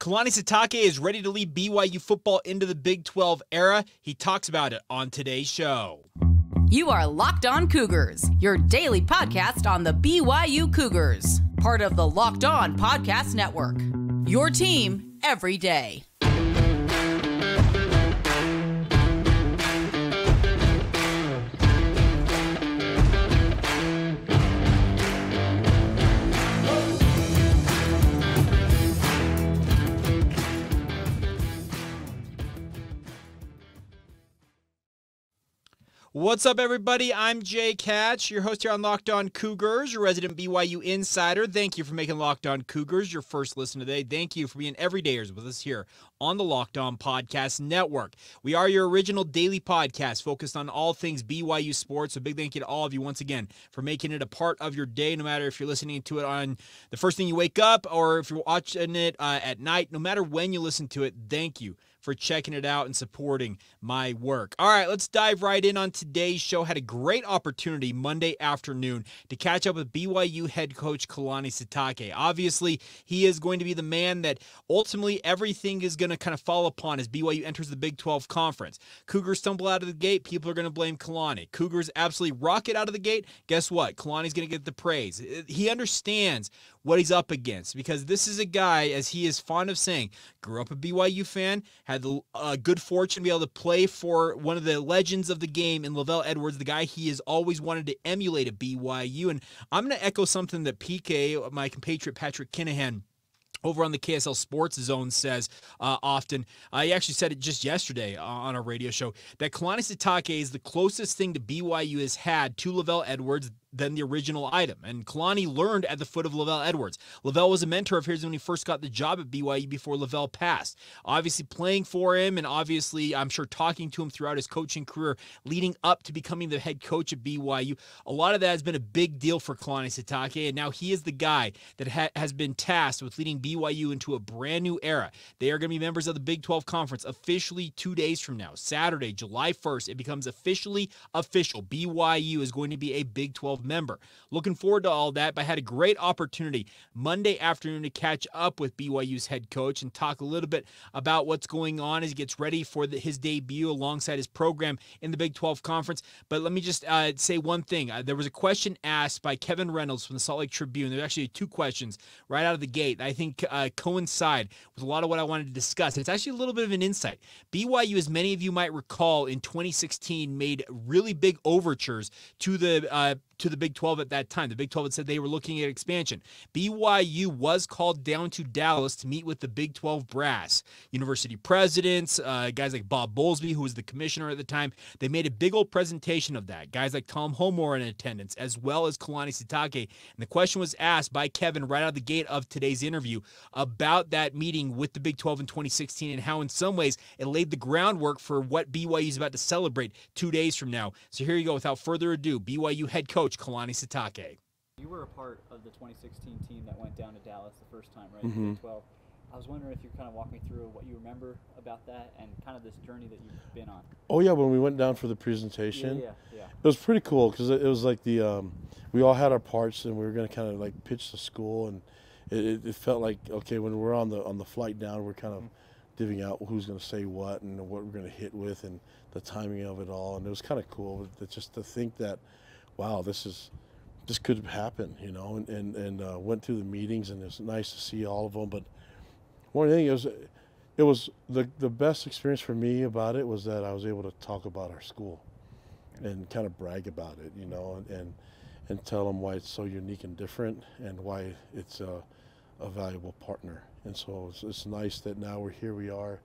Kalani Sitake is ready to lead BYU football into the Big 12 era. He talks about it on today's show. You are Locked On Cougars, your daily podcast on the BYU Cougars, part of the Locked On Podcast Network. Your team every day. What's up, everybody? I'm Jake Hatch, your host here on Locked On Cougars, your resident BYU insider. Thank you for making Locked On Cougars your first listen today. Thank you for being everydayers with us here on the Locked On Podcast Network. We are your original daily podcast focused on all things BYU sports. So, big thank you to all of you once again for making it a part of your day, no matter if you're listening to it on the first thing you wake up or if you're watching it uh, at night. No matter when you listen to it, thank you for checking it out and supporting my work. All right, let's dive right in on today's show. Had a great opportunity Monday afternoon to catch up with BYU head coach Kalani Sitake. Obviously, he is going to be the man that ultimately everything is going to kind of fall upon as BYU enters the Big 12 conference. Cougars stumble out of the gate, people are going to blame Kalani. Cougars absolutely rocket out of the gate. Guess what? Kalani's going to get the praise. He understands what he's up against because this is a guy, as he is fond of saying, grew up a BYU fan, had the uh, good fortune to be able to play for one of the legends of the game in LaVell Edwards, the guy he has always wanted to emulate at BYU. And I'm going to echo something that PK, my compatriot Patrick Kinahan, over on the KSL Sports Zone says uh, often. Uh, he actually said it just yesterday uh, on a radio show that Kalani Sitake is the closest thing to BYU has had to LaVell Edwards than the original item. And Kalani learned at the foot of LaVell Edwards. LaVell was a mentor of his when he first got the job at BYU before LaVell passed. Obviously, playing for him, and obviously, I'm sure talking to him throughout his coaching career leading up to becoming the head coach at BYU. A lot of that has been a big deal for Kalani Sitake, and now he is the guy that ha- has been tasked with leading BYU into a brand new era. They are going to be members of the Big 12 Conference officially two days from now, Saturday, July 1st. It becomes officially official. BYU is going to be a Big 12 member. Looking forward to all that, but I had a great opportunity Monday afternoon to catch up with BYU's head coach and talk a little bit about what's going on as he gets ready for the, his debut alongside his program in the Big 12 Conference. But let me just uh, say one thing. Uh, there was a question asked by Kevin Reynolds from the Salt Lake Tribune. There's actually two questions right out of the gate I think uh, coincide with a lot of what I wanted to discuss. It's actually a little bit of an insight. BYU, as many of you might recall, in 2016 made really big overtures to the uh, to the Big 12 at that time. The Big 12 had said they were looking at expansion. BYU was called down to Dallas to meet with the Big 12 brass, university presidents, uh, guys like Bob Bowlesby, who was the commissioner at the time. They made a big old presentation of that. Guys like Tom Holmoe in attendance, as well as Kalani Sitake. And the question was asked by Kevin right out of the gate of today's interview about that meeting with the Big 12 in 2016 and how, in some ways, it laid the groundwork for what BYU is about to celebrate two days from now. So here you go. Without further ado, BYU head coach Kalani Sitake. You were a part of the 2016 team that went down to Dallas the first time, right? Mhm. 12. I was wondering if you kind of walk me through what you remember about that and kind of this journey that you've been on. Oh yeah, when we went down for the presentation, Yeah, yeah, yeah. it was pretty cool because it, it was like the um, we all had our parts and we were gonna kind of like pitch the school and it, it, it felt like okay when we're on the on the flight down we're kind of divvying out who's gonna say what and what we're gonna hit with and the timing of it all and it was kind of cool but just to think that wow this is this could happen you know and and, and uh, went through the meetings and it was nice to see all of them but one thing is, it was the the best experience for me about it was that I was able to talk about our school and kind of brag about it, you know, and and, and tell them why it's so unique and different and why it's a, a valuable partner. And so it's, it's nice that now we're here. We are,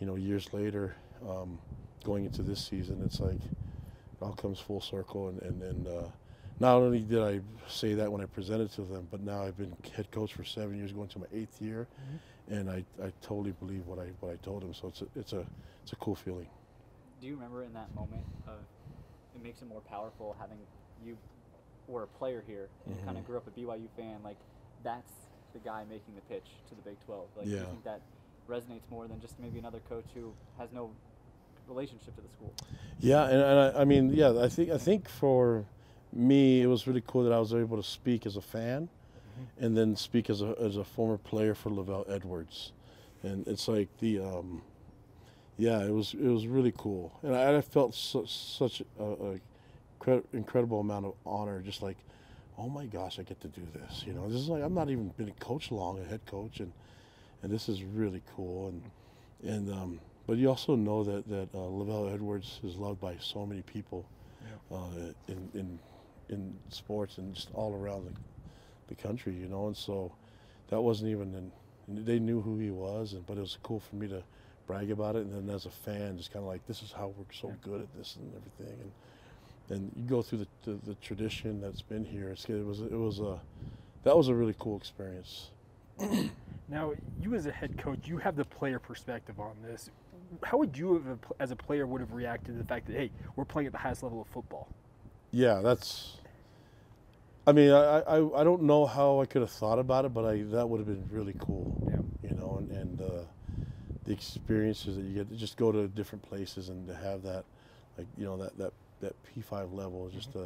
you know, years later, um, going into this season. It's like all comes full circle. And and, and uh, not only did I say that when I presented to them, but now I've been head coach for seven years, going to my eighth year, and I, I totally believe what I what I told them. So it's a, it's a it's a cool feeling. Do you remember in that moment of it makes it more powerful having you were a player here and you kind of grew up a BYU fan like that's the guy making the pitch to the Big 12. Like do you think that resonates more than just maybe another coach who has no relationship to the school? Yeah, and, and I, I mean, yeah, I think I think for me, it was really cool that I was able to speak as a fan, and then speak as a as a former player for LaVell Edwards. and it's like the um, yeah, it was it was really cool, and I, I felt su- such a, a cre- incredible amount of honor, just like, oh my gosh, I get to do this. You know, this is like I'm not even been a coach long, a head coach, and and this is really cool, and and um, but you also know that that uh, LaVell Edwards is loved by so many people uh, in in in sports and just all around the, the country, you know, and so that wasn't even in. They knew who he was, and but it was cool for me to brag about it, and then as a fan, just kind of like this is how we're so good at this and everything, and and you go through the, the, the tradition that's been here. It's, it was it was a that was a really cool experience. Now, you as a head coach, you have the player perspective on this. How would you, have, as a player, would have reacted to the fact that hey, we're playing at the highest level of football? Yeah, that's. I mean, I, I, I don't know how I could have thought about it, but I that would have been really cool. Yeah. You know, and, and uh, the experiences that you get to just go to different places and to have that, like you know that that that P5 level, just uh,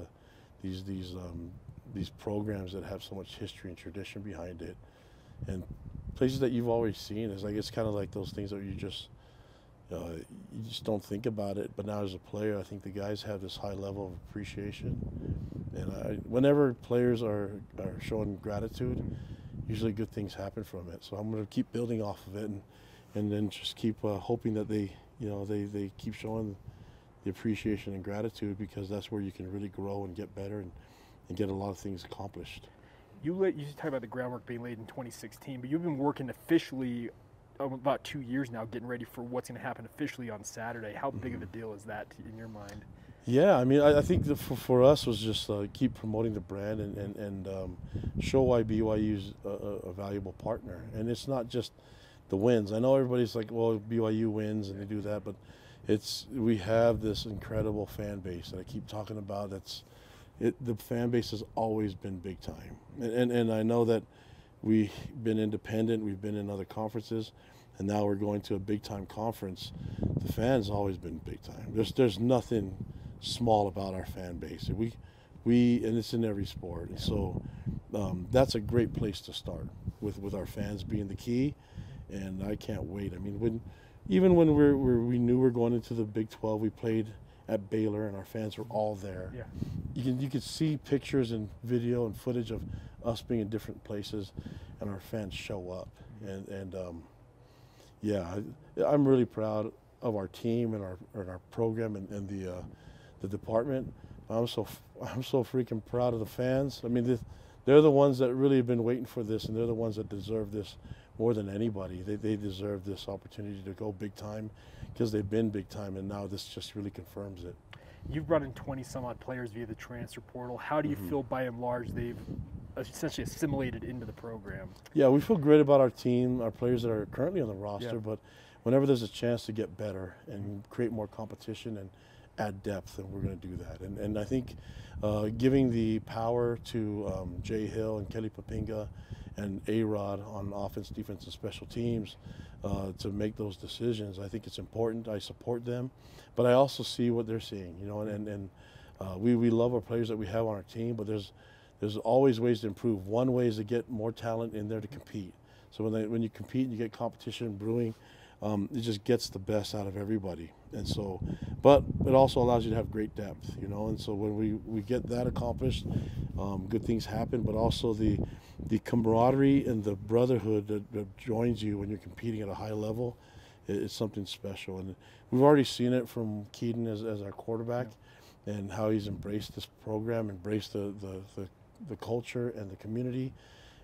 these these um, these programs that have so much history and tradition behind it, and places that you've always seen. is like it's kind of like those things that you just uh, you just don't think about it. But now as a player, I think the guys have this high level of appreciation, and I, whenever players are are showing gratitude, usually good things happen from it. So I'm going to keep building off of it, and and then just keep uh, hoping that they you know they they keep showing the appreciation and gratitude because that's where you can really grow and get better and, and get a lot of things accomplished. You let you talk about the groundwork being laid in 2016, but you've been working officially about two years now, getting ready for what's going to happen officially on Saturday. How big of a deal is that in your mind? Yeah, I mean, I, I think the, for, for us was just uh, keep promoting the brand and and, and um, show why BYU is a, a, valuable partner. And it's not just the wins. I know everybody's like, well, BYU wins and they do that, but it's we have this incredible fan base that I keep talking about. That's it. The fan base has always been big time, and and, and I know that we've been independent. We've been in other conferences, and now we're going to a big time conference. The fans always been big time. There's there's nothing small about our fan base. We we and it's in every sport. And so um, that's a great place to start with with our fans being the key. And I can't wait. I mean when even when we're, we knew we are going into the Big 12, we played at Baylor, and our fans were all there. Yeah. You can you could see pictures and video and footage of us being in different places, and our fans show up. And and um, yeah, I, I'm really proud of our team and our and our program and, and the uh, the department. I'm so I'm so freaking proud of the fans. I mean, they're the ones that really have been waiting for this, and they're the ones that deserve this more than anybody. They, they deserve this opportunity to go big time because they've been big time, and now this just really confirms it. You've brought in 20 some odd players via the transfer portal. How do you mm-hmm. feel by and large they've essentially assimilated into the program? Yeah, we feel great about our team, our players that are currently on the roster, yeah. but whenever there's a chance to get better and create more competition and add depth, then we're going to do that. And, and I think uh, giving the power to um, Jay Hill and Kelly Poppinga and A Rod on offense, defense, and special teams uh, to make those decisions. I think it's important. I support them, but I also see what they're seeing. You know, and and, and uh, we we love our players that we have on our team, but there's there's always ways to improve. One way is to get more talent in there to compete. So when they, when you compete and you get competition brewing, um, it just gets the best out of everybody. And so, but it also allows you to have great depth, you know. And so when we, we get that accomplished, um, good things happen. But also the the camaraderie and the brotherhood that, that joins you when you're competing at a high level is something special. And we've already seen it from Kedon as, as our quarterback, yeah. and how he's embraced this program, embraced the, the, the the culture and the community,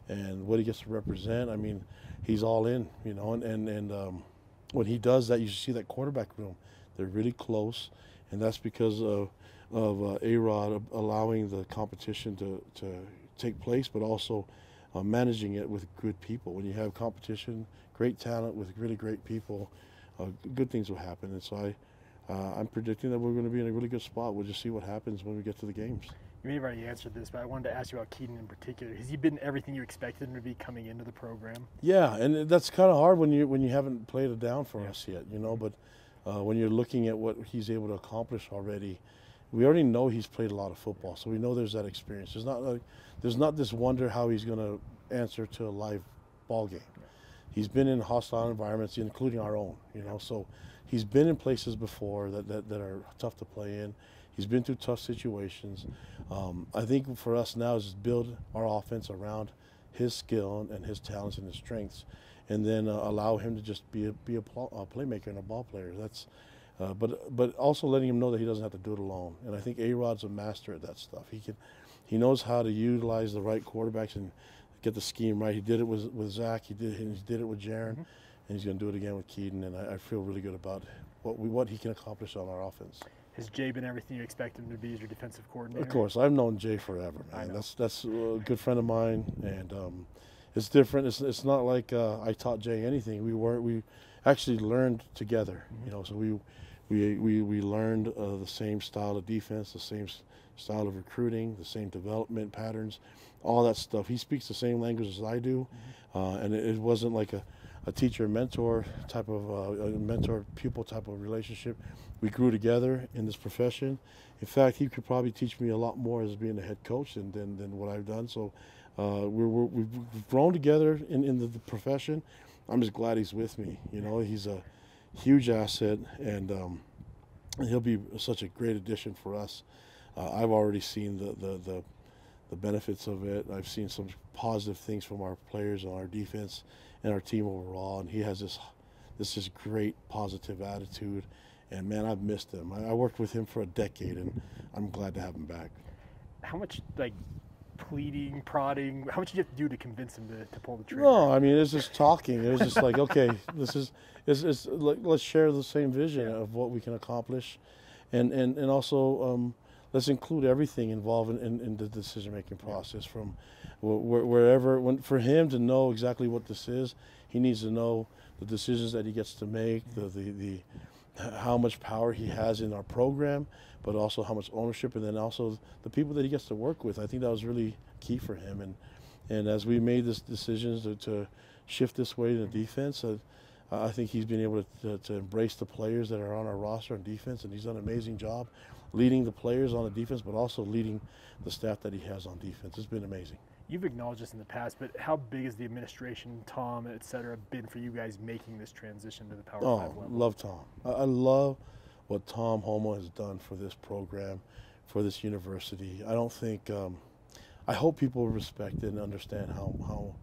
and what he gets to represent. I mean, he's all in, you know, and and, and um, when he does that, you see that quarterback room. They're really close, and that's because of of uh, A Rod allowing the competition to to take place, but also uh, managing it with good people. When you have competition, great talent with really great people, uh, good things will happen. And so I. Uh, I'm predicting that we're going to be in a really good spot. We'll just see what happens when we get to the games. You may have already answered this, but I wanted to ask you about Kedon in particular. Has he been everything you expected him to be coming into the program? Yeah, and that's kind of hard when you when you haven't played it down for yeah. us yet, you know. But uh, when you're looking at what he's able to accomplish already, we already know he's played a lot of football, so we know there's that experience. There's not like there's not this wonder how he's going to answer to a live ball game. he's been in hostile environments, including our own. You know, so he's been in places before that, that, that are tough to play in. He's been through tough situations. Um, I think for us now is build our offense around his skill and his talents and his strengths, and then uh, allow him to just be a, be a, pl- a playmaker and a ball player. That's uh, but but also letting him know that he doesn't have to do it alone. And I think A Rod's a master at that stuff. He can he knows how to utilize the right quarterbacks and get the scheme right. He did it with with Zach. He did he did it with Jaren, mm-hmm. and he's going to do it again with Kedon. And I, I, feel really good about what we what he can accomplish on our offense. Has Jay been everything you expect him to be as your defensive coordinator? Of course, I've known Jay forever, man. That's that's a good friend of mine, and um, it's different. It's, it's not like uh, I taught Jay anything. We were we actually learned together, mm-hmm. you know. So we we we, we learned uh, the same style of defense, the same style of recruiting, the same development patterns, all that stuff. He speaks the same language as I do, mm-hmm. uh, and it, it, wasn't like a, a teacher mentor type of uh, mentor pupil type of relationship. We grew together in this profession. In fact, he could probably teach me a lot more as being a head coach than, than, than what I've done. So uh, we have grown together in, in the, the, profession. I'm just glad he's with me. You know, he's a huge asset, and um, he'll be such a great addition for us. Uh, I've already seen the, the, the, the, benefits of it. I've seen some positive things from our players on our defense and our team overall, and he has this this just great positive attitude. And man, I've missed him. I, I worked with him for a decade, and I'm glad to have him back. How much like pleading, prodding? How much did you have to do to convince him to, to pull the trigger? No, I mean it's just talking. It was just like, okay, this is it's, it's let's share the same vision yeah. of what we can accomplish, and and and also um, let's include everything involved in, in, in the decision making process from wh- wherever. When for him to know exactly what this is, he needs to know the decisions that he gets to make, the the, the how much power he has in our program, but also how much ownership, and then also the people that he gets to work with. I think that was really key for him. And and as we made this decisions to, to shift this way to defense, uh, I think he's been able to, to, to, embrace the players that are on our roster on defense, and he's done an amazing job leading the players on the defense, but also leading the staff that he has on defense. It's been amazing. You've acknowledged this in the past, but how big has the administration, Tom, et cetera, been for you guys making this transition to the Power oh, Five level? I love Tom. I, love what Tom Holmoe has done for this program, for this university. I don't think. Um, I hope people respect and understand how how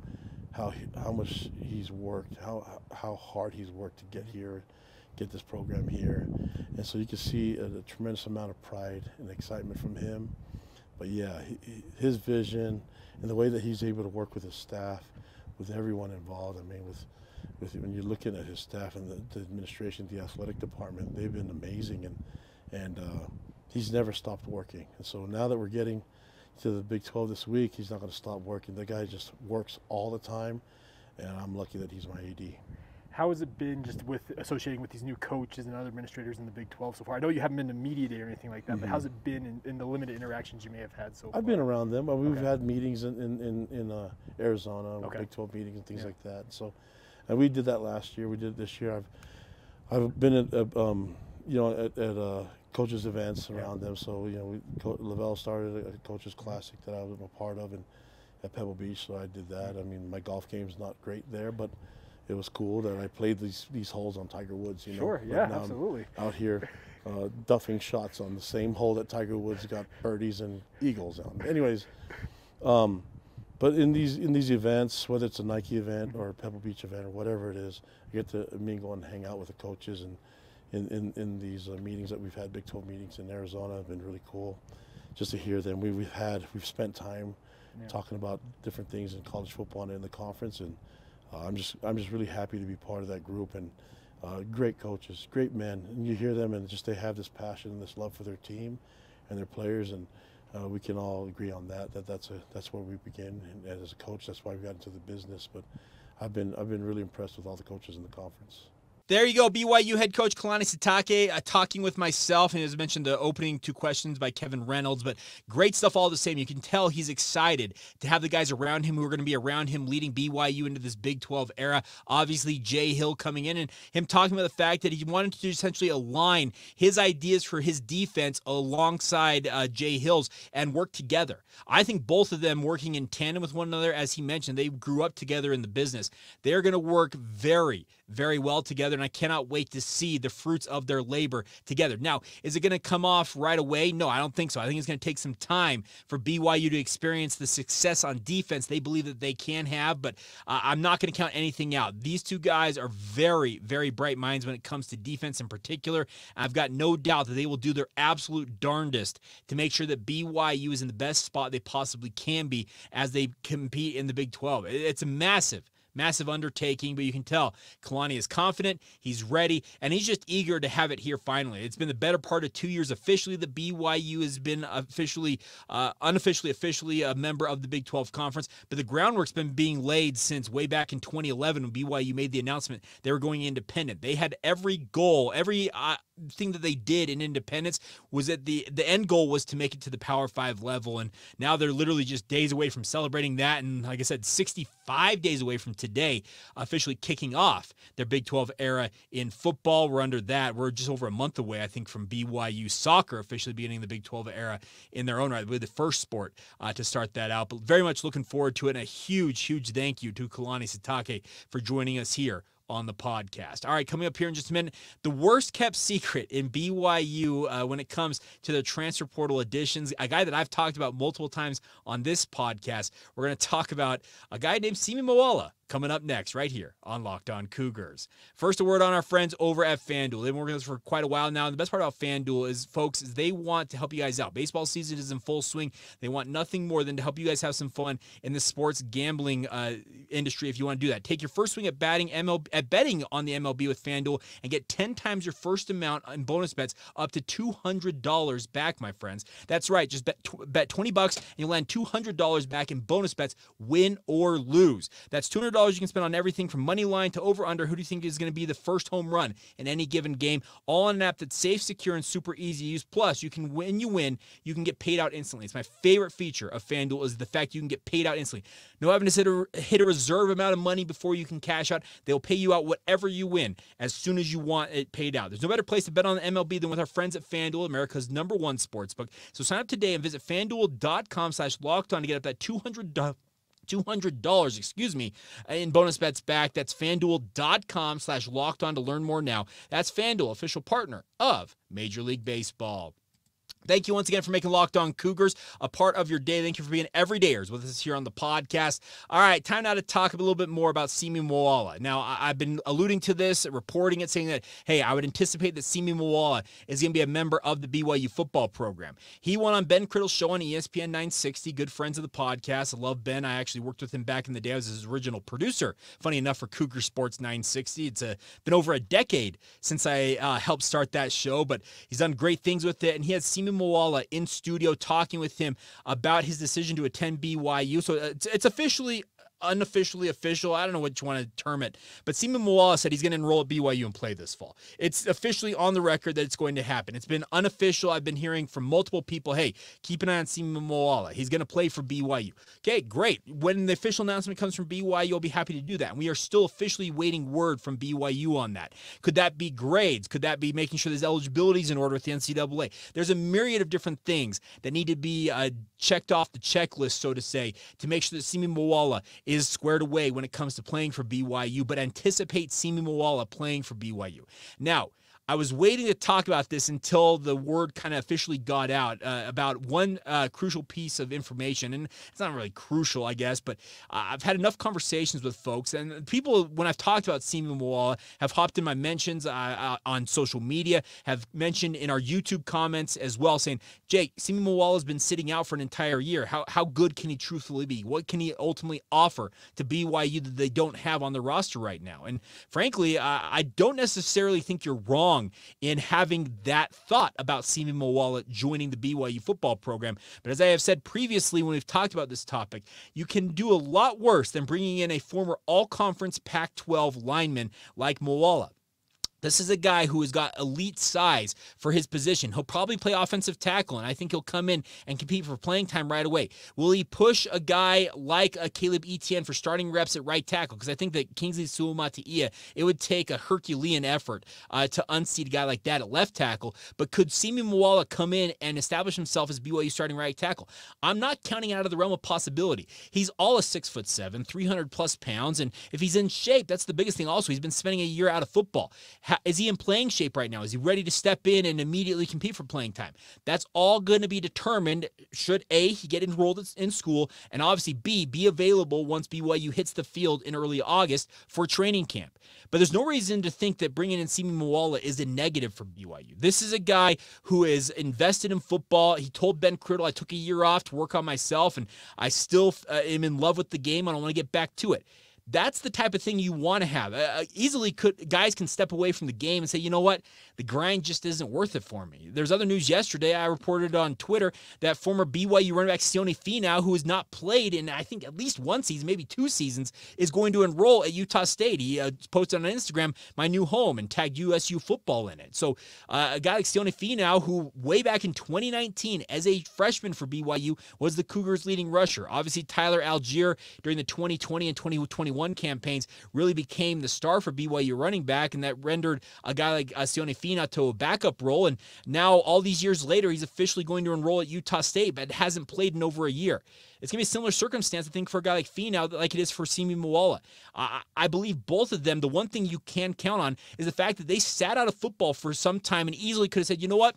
how how much he's worked, how how hard he's worked to get here, get this program here, and so you can see a, a tremendous amount of pride and excitement from him. But yeah, he, his vision and the way that he's able to work with his staff, with everyone involved. I mean, with with when you're looking at his staff and the, the administration, the athletic department, they've been amazing, and and uh, he's never stopped working. And so now that we're getting to the Big 12 this week, he's not going to stop working. The guy just works all the time, and I'm lucky that he's my AD. How has it been just with associating with these new coaches and other administrators in the Big 12 so far? I know you haven't been to media day or anything like that, mm-hmm. but how's it been in, in, the limited interactions you may have had so I've far? I've been around them. We've okay. had meetings in in, in, in uh, Arizona, okay. Big 12 meetings and things yeah. like that. So, and we did that last year. We did it this year. I've I've been at uh, um, you know at, at uh, coaches events around yeah. them. So you know, we, Co- LaVell started a coaches classic that I was a part of, and at Pebble Beach, so I did that. I mean, my golf game's not great there, but it was cool that I played these these holes on Tiger Woods. You know, sure, yeah, absolutely. out here, uh, duffing shots on the same hole that Tiger Woods got birdies and eagles on. Anyways, um, but in these in these events, whether it's a Nike event or a Pebble Beach event or whatever it is, I get to mingle and hang out with the coaches and. In, in, in these uh, meetings that we've had, Big 12 meetings in Arizona, have been really cool. Just to hear them, we, we've had, we've spent time yeah. talking about different things in college football and in the conference, and uh, I'm just I'm just really happy to be part of that group and uh, great coaches, great men, and you hear them and just they have this passion and this love for their team and their players, and uh, we can all agree on that. That that's a that's where we begin. And as a coach, that's why we got into the business. But I've been I've been really impressed with all the coaches in the conference. There you go, BYU head coach Kalani Sitake uh, talking with myself, and as mentioned, the opening two questions by Kevin Reynolds. But great stuff all the same. You can tell he's excited to have the guys around him who are going to be around him, leading BYU into this Big 12 era. Obviously, Jay Hill coming in and him talking about the fact that he wanted to essentially align his ideas for his defense alongside uh, Jay Hill's and work together. I think both of them working in tandem with one another, as he mentioned, they grew up together in the business. They're going to work very, very well together, and I cannot wait to see the fruits of their labor together. Now, is it going to come off right away? No, I don't think so. I think it's going to take some time for BYU to experience the success on defense they believe that they can have, but uh, I'm not going to count anything out. These two guys are very, very bright minds when it comes to defense in particular. I've got no doubt that they will do their absolute darndest to make sure that BYU is in the best spot they possibly can be as they compete in the Big 12. It's a massive massive undertaking, but you can tell Kalani is confident, he's ready, and he's just eager to have it here finally. It's been the better part of two years officially The BYU has been officially, uh, unofficially, officially a member of the Big 12 Conference, but the groundwork's been being laid since way back in 2011 when BYU made the announcement they were going independent. They had every goal, every uh, thing that they did in independence was that the the end goal was to make it to the Power Five level, and now they're literally just days away from celebrating that, and like I said, 65 days away from today officially kicking off their Big 12 era in football. We're under that. We're just over a month away, I think, from BYU soccer officially beginning the Big 12 era in their own right. We're the first sport uh, to start that out, but very much looking forward to it. And a huge, huge thank you to Kalani Sitake for joining us here on the podcast. All right, coming up here in just a minute, the worst kept secret in BYU uh, when it comes to the transfer portal additions. A guy that I've talked about multiple times on this podcast. We're going to talk about a guy named Simi Moala coming up next, right here on Locked On Cougars. First, a word on our friends over at FanDuel. They've been working with us for quite a while now. And the best part about FanDuel is, folks, is they want to help you guys out. Baseball season is in full swing. They want nothing more than to help you guys have some fun in the sports gambling uh, industry. If you want to do that, take your first swing at batting at betting on the MLB with FanDuel and get 10 times your first amount in bonus bets up to $200 back, my friends. That's right. Just bet, bet 20 bucks and you'll land $200 back in bonus bets, win or lose. That's $200 you can spend on everything from money line to over under. Who do you think is going to be the first home run in any given game? All on an app that's safe, secure, and super easy to use. Plus, you can when you win, you can get paid out instantly. It's my favorite feature of FanDuel is the fact you can get paid out instantly. No having to hit a, hit a reserve amount of money before you can cash out. They'll pay you out whatever you win as soon as you want it paid out. There's no better place to bet on the MLB than with our friends at FanDuel, America's number one sports book. So sign up today and visit FanDuel.com slash locked on to get up that 200 $200, excuse me, in bonus bets back. That's fanduel.com slash locked on to learn more now. That's FanDuel, official partner of Major League Baseball. Thank you once again for making Locked On Cougars a part of your day. Thank you for being everydayers with us here on the podcast. All right, time now to talk a little bit more about Simi Moala. Now, I've been alluding to this, reporting it, saying that, hey, I would anticipate that Simi Moala is going to be a member of the BYU football program. He went on Ben Criddle's show on ESPN 960, good friends of the podcast. I love Ben. I actually worked with him back in the day. I was his original producer, funny enough, for Cougar Sports 960. It's a, been over a decade since I uh, helped start that show, but he's done great things with it, and he has Simi Moala in studio talking with him about his decision to attend BYU. So uh, it's, it's officially unofficially official. I don't know what you want to term it, but Simi Moala said he's going to enroll at BYU and play this fall. It's officially on the record that it's going to happen. It's been unofficial. I've been hearing from multiple people, hey, keep an eye on Simi Moala. He's going to play for BYU. Okay, great. When the official announcement comes from BYU, I'll be happy to do that. And we are still officially waiting word from BYU on that. Could that be grades? Could that be making sure there's eligibilities in order with the NCAA? There's a myriad of different things that need to be uh, checked off the checklist, so to say, to make sure that Simi Moala is squared away when it comes to playing for BYU, but anticipate Simi Moala playing for BYU. Now, I was waiting to talk about this until the word kind of officially got out uh, about one uh, crucial piece of information. And it's not really crucial, I guess, but uh, I've had enough conversations with folks. And people, when I've talked about Simi Moala, have hopped in my mentions uh, uh, on social media, have mentioned in our YouTube comments as well, saying, Jake, Simi Moala has been sitting out for an entire year. How, how good can he truthfully be? What can he ultimately offer to BYU that they don't have on the roster right now? And frankly, I don't necessarily think you're wrong wrong in having that thought about Simi Moala joining the BYU football program. But as I have said previously when we've talked about this topic, you can do a lot worse than bringing in a former all conference Pac 12 lineman like Moala. This is a guy who has got elite size for his position. He'll probably play offensive tackle, and I think he'll come in and compete for playing time right away. Will he push a guy like a Caleb Etienne for starting reps at right tackle? Because I think that Kingsley Suamataia, it would take a Herculean effort uh, to unseat a guy like that at left tackle. But could Simi Moala come in and establish himself as BYU starting right tackle? I'm not counting out of the realm of possibility. He's all a six foot seven, 300 plus pounds, and if he's in shape, that's the biggest thing. Also, he's been spending a year out of football is he in playing shape right now? Is he ready to step in and immediately compete for playing time? That's all going to be determined should A, he get enrolled in school, and obviously B, be available once BYU hits the field in early August for training camp. But there's no reason to think that bringing in Simi Moala is a negative for BYU. This is a guy who is invested in football. He told Ben Criddle, I took a year off to work on myself, and I still uh, am in love with the game, and I want to get back to it. That's the type of thing you want to have. Uh, easily, could guys can step away from the game and say, you know what, the grind just isn't worth it for me. There's other news yesterday. I reported on Twitter that former BYU running back Sione Finau, who has not played in I think at least one season, maybe two seasons, is going to enroll at Utah State. He uh, posted on Instagram my new home and tagged USU football in it. So uh, a guy like Sione Finau, who way back in 2019 as a freshman for BYU was the Cougars' leading rusher. Obviously, Tyler Allgeier during the 2020 and 2021 one campaigns really became the star for BYU running back, and that rendered a guy like uh, Sione Finau to a backup role. And now, all these years later, he's officially going to enroll at Utah State, but hasn't played in over a year. It's going to be a similar circumstance, I think, for a guy like Finau, like it is for Simi Moala. I, I believe both of them, the one thing you can count on is the fact that they sat out of football for some time and easily could have said, you know what?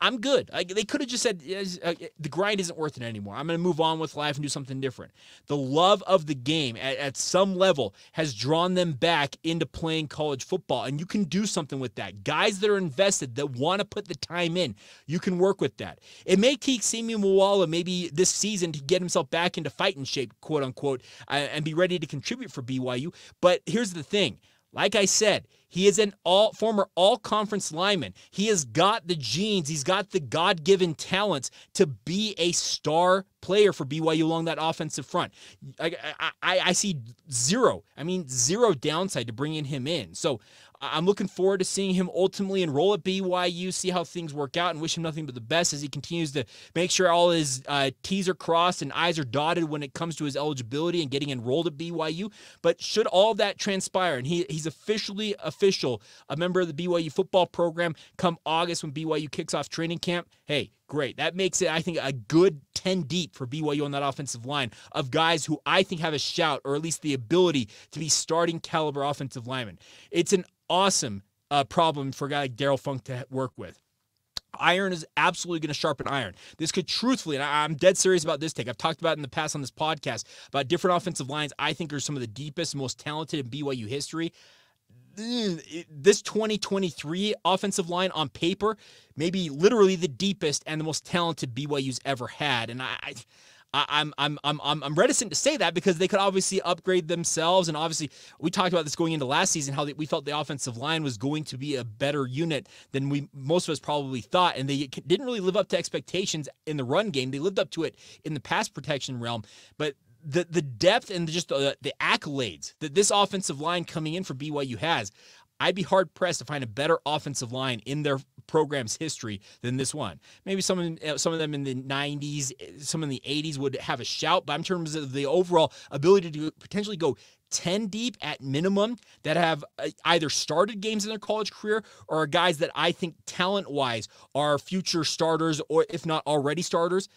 I, am good. I, they could have just said uh, the grind isn't worth it anymore. I'm going to move on with life and do something different. The love of the game at, at, some level has drawn them back into playing college football, and you can do something with that. Guys that are invested that want to put the time in, you can work with that. It may take Simi Moala maybe this season to get himself back into fighting shape, quote unquote, and be ready to contribute for BYU. But here's the thing. Like I said, he is an all former all conference lineman. He has got the genes, he's got the God given talents to be a star player for BYU along that offensive front. I, I, I see zero, I mean, zero downside to bringing him in. So I'm looking forward to seeing him ultimately enroll at BYU, see how things work out, and wish him nothing but the best as he continues to make sure all his uh, T's are crossed and I's are dotted when it comes to his eligibility and getting enrolled at BYU. But should all that transpire, and he, he's officially official, a member of the BYU football program come August when BYU kicks off training camp, hey, great. That makes it, I think, a good 10 deep for BYU on that offensive line of guys who I think have a shout or at least the ability to be starting caliber offensive linemen. It's an awesome uh, problem for a guy like Darrell Funk to work with. Iron is absolutely going to sharpen iron. This could truthfully, and I'm dead serious about this take. I've talked about in the past on this podcast about different offensive lines I think are some of the deepest, most talented in BYU history. Mm, this 2023 offensive line on paper, maybe literally the deepest and the most talented BYU's ever had. And I, I'm I'm I'm I'm reticent to say that because they could obviously upgrade themselves, and obviously we talked about this going into last season how we felt the offensive line was going to be a better unit than we most of us probably thought, and they didn't really live up to expectations in the run game. They lived up to it in the pass protection realm, but the the depth and just the, the accolades that this offensive line coming in for BYU has, I'd be hard pressed to find a better offensive line in their program's history than this one. Maybe some of some of them in the 90s, some in the 80s would have a shout, but in terms of the overall ability to potentially go 10 deep at minimum that have uh, either started games in their college career or are guys that I think talent wise are future starters or if not already starters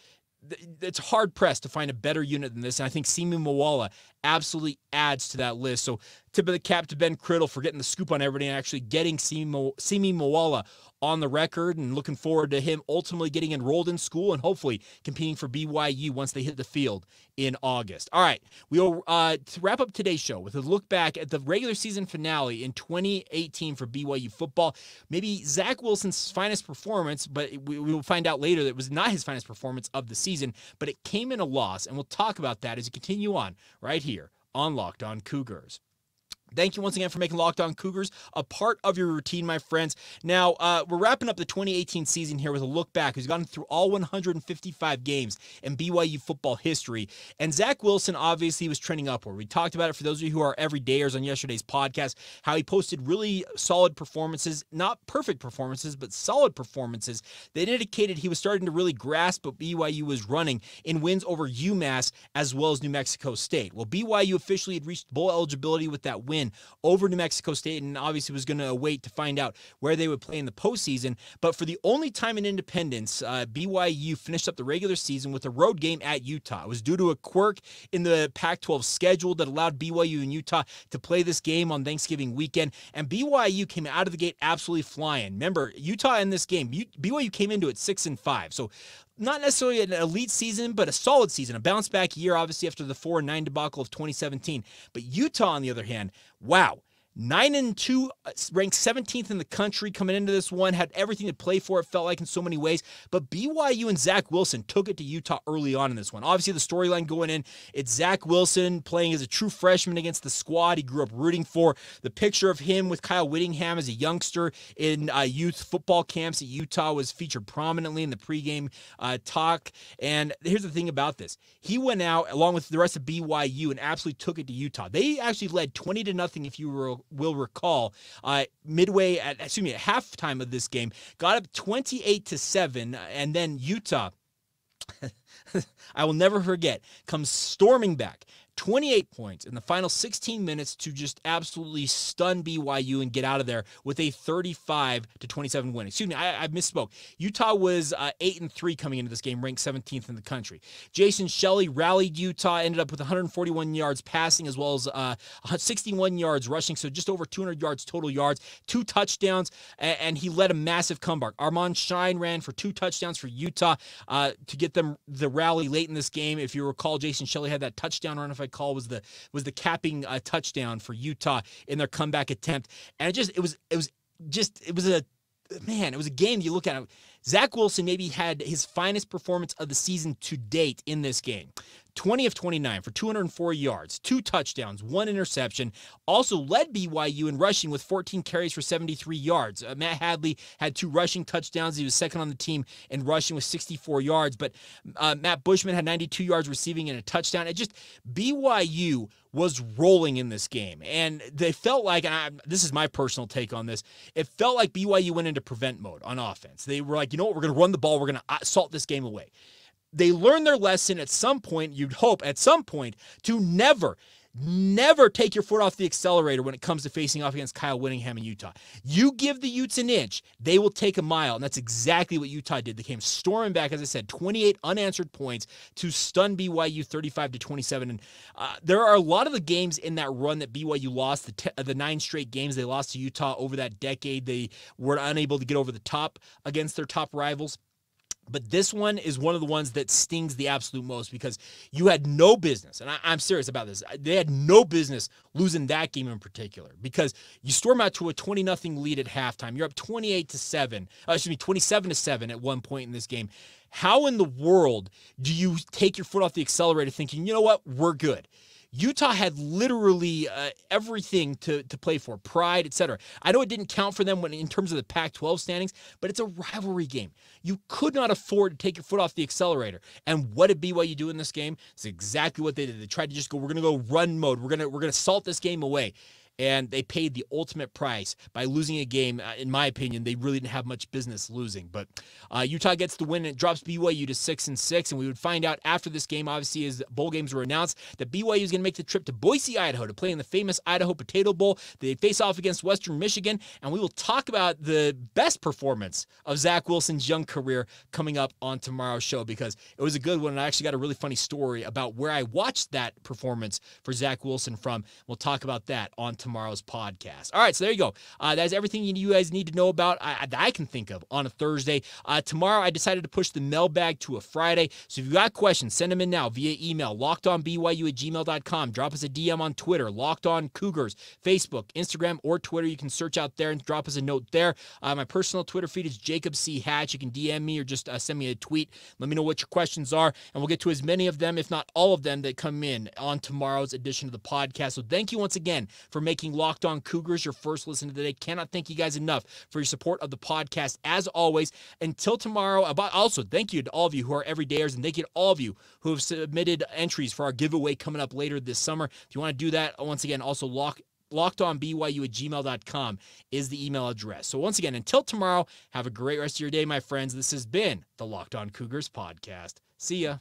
it's hard pressed to find a better unit than this. And I think Simi Moala absolutely adds to that list. So tip of the cap to Ben Criddle for getting the scoop on everybody and actually getting Simi, Moala on the record and looking forward to him ultimately getting enrolled in school and hopefully competing for BYU once they hit the field in August. All right, we'll uh, wrap up today's show with a look back at the regular season finale in 2018 for BYU football. Maybe Zach Wilson's finest performance, but we, we will find out later that it was not his finest performance of the season, but it came in a loss, and we'll talk about that as we continue on right here on Locked On Cougars. Thank you once again for making Locked On Cougars a part of your routine, my friends. Now, uh, we're wrapping up the 2018 season here with a look back who's gotten through all 155 games in BYU football history. And Zach Wilson obviously was trending upward. We talked about it for those of you who are everydayers on yesterday's podcast, how he posted really solid performances, not perfect performances, but solid performances that indicated he was starting to really grasp what BYU was running in wins over UMass as well as New Mexico State. Well, BYU officially had reached bowl eligibility with that win over New Mexico State and obviously was going to wait to find out where they would play in the postseason. But for the only time in independence, uh, BYU finished up the regular season with a road game at Utah. It was due to a quirk in the Pac 12 schedule that allowed BYU and Utah to play this game on Thanksgiving weekend. And BYU came out of the gate absolutely flying. Remember, Utah in this game, BYU came into it six and five. So not necessarily an elite season, but a solid season, a bounce back year, obviously, after the 4 9 debacle of 2017. But Utah, on the other hand, wow, Nine and two, uh, ranked 17th in the country coming into this one, had everything to play for. It felt like in so many ways. But BYU and Zach Wilson took it to Utah early on in this one. Obviously, the storyline going in, it's Zach Wilson playing as a true freshman against the squad he grew up rooting for. The picture of him with Kyle Whittingham as a youngster in uh, youth football camps at Utah was featured prominently in the pregame uh, talk. And here's the thing about this: he went out along with the rest of BYU and absolutely took it to Utah. They actually led 20 to nothing. If you were will recall, uh, midway at excuse me at halftime of this game, got up 28 to seven, and then Utah. I will never forget, comes storming back, 28 points in the final 16 minutes to just absolutely stun BYU and get out of there with a 35 to 27 win. Excuse me, I, I misspoke. Utah was uh, eight and three coming into this game, ranked 17th in the country. Jason Shelley rallied Utah, ended up with 141 yards passing as well as uh, 61 yards rushing, so just over 200 yards total yards, two touchdowns, and, and he led a massive comeback. Armand Shyne ran for two touchdowns for Utah uh, to get them the rally late in this game. If you recall, Jason Shelley had that touchdown run, if I call was the was the capping uh, touchdown for Utah in their comeback attempt, and it just it was it was just it was a man, it was a game you look at. Zach Wilson maybe had his finest performance of the season to date in this game. 20 of 29 for 204 yards, two touchdowns, one interception. Also led BYU in rushing with 14 carries for 73 yards. Uh, Matt Hadley had two rushing touchdowns. He was second on the team in rushing with 64 yards. But uh, Matt Bushman had 92 yards receiving and a touchdown. It just BYU was rolling in this game, and they felt like. And I, this is my personal take on this. It felt like BYU went into prevent mode on offense. They were like, you know what, we're going to run the ball. We're going to assault this game away they learn their lesson at some point, you'd hope at some point, to never, never take your foot off the accelerator when it comes to facing off against Kyle Whittingham in Utah. You give the Utes an inch, they will take a mile. And that's exactly what Utah did. They came storming back, as I said, 28 unanswered points to stun BYU 35 to 27. And uh, there are a lot of the games in that run that BYU lost, the, te- the nine straight games they lost to Utah over that decade. They were unable to get over the top against their top rivals. But this one is one of the ones that stings the absolute most because you had no business, and I, am serious about this. They had no business losing that game in particular because you storm out to a 20 nothing lead at halftime. You're up 28 to seven, uh, excuse me, 27 to seven at one point in this game. How in the world do you take your foot off the accelerator, thinking, you know what, we're good? Utah had literally uh, everything to, to play for, pride, etc. I know it didn't count for them when in terms of the Pac-12 standings, but it's a rivalry game. You could not afford to take your foot off the accelerator. And what did BYU do in this game? It's exactly what they did. They tried to just go, we're going to go run mode. We're going to we're going to salt this game away and they paid the ultimate price by losing a game. Uh, in my opinion, they really didn't have much business losing. But uh, Utah gets the win and it drops BYU to six and six. And we would find out after this game, obviously, as bowl games were announced, that BYU is going to make the trip to Boise, Idaho, to play in the famous Idaho Potato Bowl. They face off against Western Michigan, and we will talk about the best performance of Zach Wilson's young career coming up on tomorrow's show because it was a good one. And I actually got a really funny story about where I watched that performance for Zach Wilson from. We'll talk about that on tomorrow's podcast. All right, so there you go. Uh, that's everything you guys need to know about I, that I can think of on a Thursday. Uh, tomorrow, I decided to push the mailbag to a Friday. So if you got questions, send them in now via email, lockedonbyu at gmail.com. Drop us a DM on Twitter, Locked On Cougars, Facebook, Instagram, or Twitter. You can search out there and drop us a note there. Uh, my personal Twitter feed is Jacob C. Hatch. You can DM me or just uh, send me a tweet. Let me know what your questions are, and we'll get to as many of them, if not all of them, that come in on tomorrow's edition of the podcast. So thank you once again for making making Locked On Cougars your first listen of the day. Cannot thank you guys enough for your support of the podcast. As always, until tomorrow, about also thank you to all of you who are everydayers and thank you to all of you who have submitted entries for our giveaway coming up later this summer. If you want to do that, once again, also lock lockedonbyu at gmail.com is the email address. So once again, until tomorrow, have a great rest of your day, my friends. This has been the Locked On Cougars podcast. See ya.